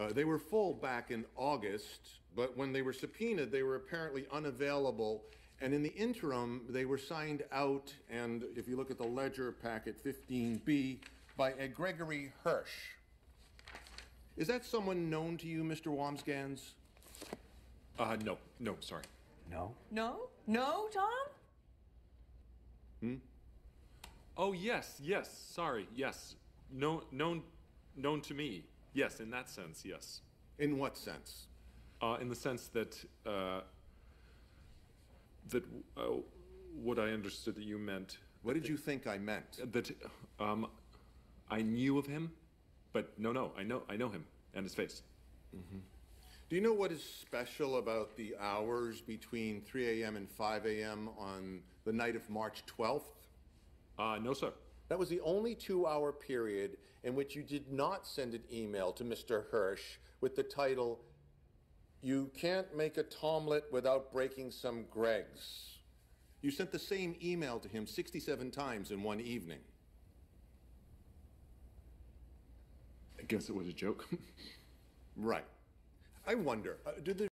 Uh, they were full back in August, but when they were subpoenaed, they were apparently unavailable. And in the interim, they were signed out, and if you look at the ledger packet 15B, by a Gregory Hirsch. Is that someone known to you, Mr. Wambsgans? Uh, no, no, sorry. No? No? No, Tom? Hmm? Oh, yes, yes, sorry, yes. No, known, known to me. Yes, in that sense, yes. In what sense? Uh, in the sense that, uh, that uh, what I understood that you meant, What did you think I meant? that um, I knew of him, but no, no, I know, I know him and his face. Do you know what is special about the hours between 3 a.m. and 5 a.m. on the night of March 12th? Uh, no, sir. That was the only two hour period in which you did not send an email to Mr. Hirsch with the title, You Can't Make a Tomlet Without Breaking Some Greggs. You sent the same email to him 67 times in one evening. I guess it was a joke. Right. I wonder, uh, do the